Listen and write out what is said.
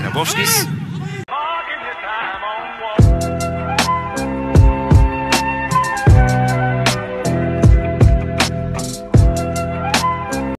Grabowskis